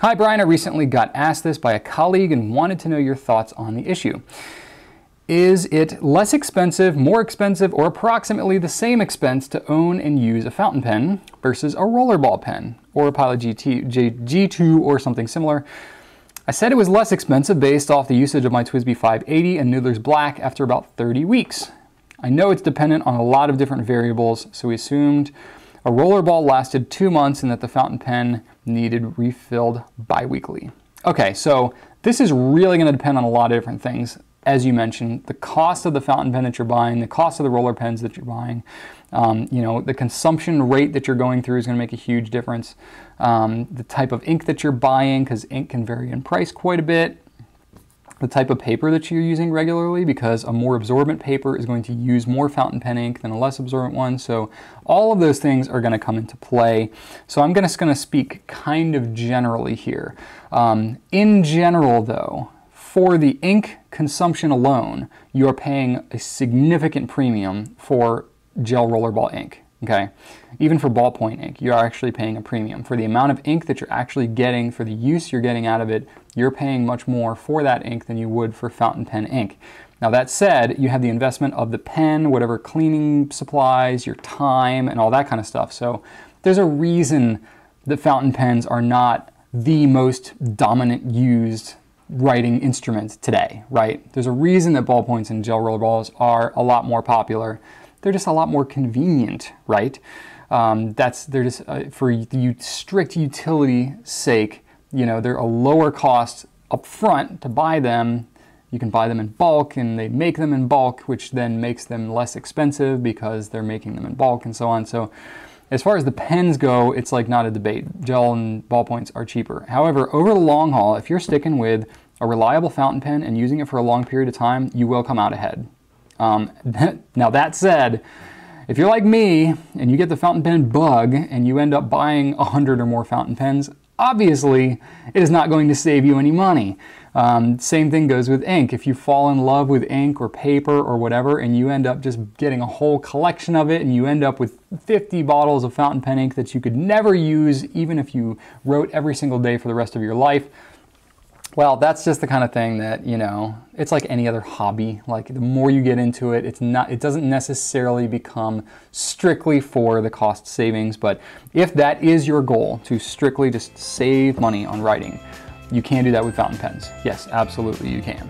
Hi Brian, I recently got asked this by a colleague and wanted to know your thoughts on the issue. Is it less expensive, more expensive, or approximately the same expense to own and use a fountain pen versus a rollerball pen or a Pilot GT, G, G2 or something similar? I said it was less expensive based off the usage of my TWSBI 580 and Noodler's Black after about 30 weeks. I know it's dependent on a lot of different variables, so we assumed a rollerball lasted two months and that the fountain pen needed refilled biweekly. Okay, so this is really going to depend on a lot of different things. As you mentioned, the cost of the fountain pen that you're buying, the cost of the roller pens that you're buying, um, you know, the consumption rate that you're going through is going to make a huge difference. Um, the type of ink that you're buying, because ink can vary in price quite a bit the type of paper that you're using regularly because a more absorbent paper is going to use more fountain pen ink than a less absorbent one. So all of those things are going to come into play. So I'm just going to speak kind of generally here. Um, in general though, for the ink consumption alone, you are paying a significant premium for gel rollerball ink okay? Even for ballpoint ink, you're actually paying a premium. For the amount of ink that you're actually getting, for the use you're getting out of it, you're paying much more for that ink than you would for fountain pen ink. Now that said, you have the investment of the pen, whatever cleaning supplies, your time, and all that kind of stuff. So there's a reason that fountain pens are not the most dominant used writing instrument today, right? There's a reason that ballpoints and gel rollerballs are a lot more popular they're just a lot more convenient, right? Um, that's they're just uh, for the strict utility sake. You know, they're a lower cost up front to buy them. You can buy them in bulk, and they make them in bulk, which then makes them less expensive because they're making them in bulk and so on. So, as far as the pens go, it's like not a debate. Gel and ballpoints are cheaper. However, over the long haul, if you're sticking with a reliable fountain pen and using it for a long period of time, you will come out ahead. Um, now that said, if you're like me and you get the fountain pen bug and you end up buying 100 or more fountain pens, obviously it is not going to save you any money. Um, same thing goes with ink. If you fall in love with ink or paper or whatever and you end up just getting a whole collection of it and you end up with 50 bottles of fountain pen ink that you could never use even if you wrote every single day for the rest of your life, well, that's just the kind of thing that, you know, it's like any other hobby. Like the more you get into it, it's not it doesn't necessarily become strictly for the cost savings, but if that is your goal to strictly just save money on writing, you can do that with fountain pens. Yes, absolutely you can.